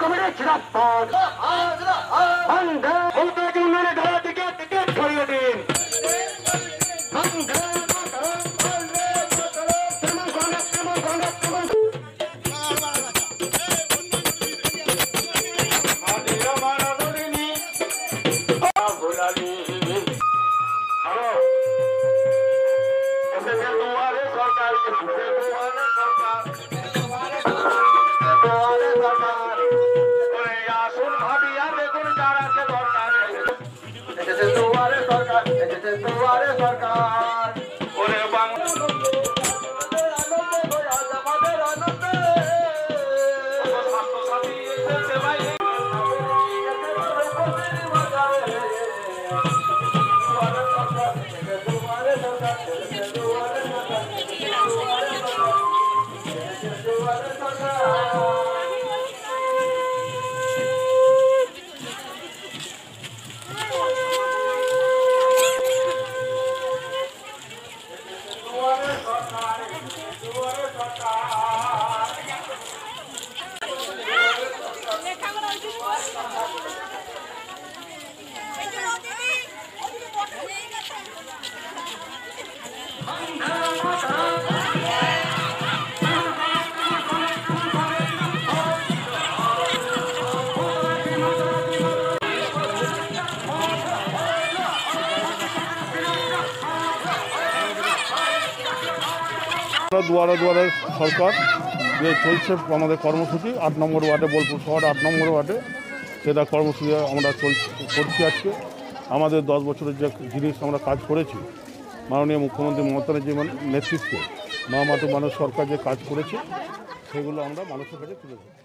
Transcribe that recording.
Committee জিরাপাদ বন্ধে মমতাজ উন্নয়নের ধারা থেকে টিকিট সরিয়ে দিন বন্ধে মাতরম, বন্দে দুয়ারে দুয়ারে সরকার। ওরে বাংলা দুয়ারে দুয়ারে সরকার, যে চলছে আমাদের কর্মসূচি, আট নম্বর ওয়ার্ডে বোলপুর শহর, আট নম্বর ওয়ার্ডে সেটা কর্মসূচি আমরা চলছে, করছি আজকে। আমাদের দশ বছরের যে জিনিস আমরা কাজ করেছি মাননীয় মুখ্যমন্ত্রী মমতা ব্যানার্জির নেতৃত্বে মহামাতু মানুষ সরকার যে কাজ করেছে, সেগুলো আমরা মানুষের কাছে তুলে ধরছি।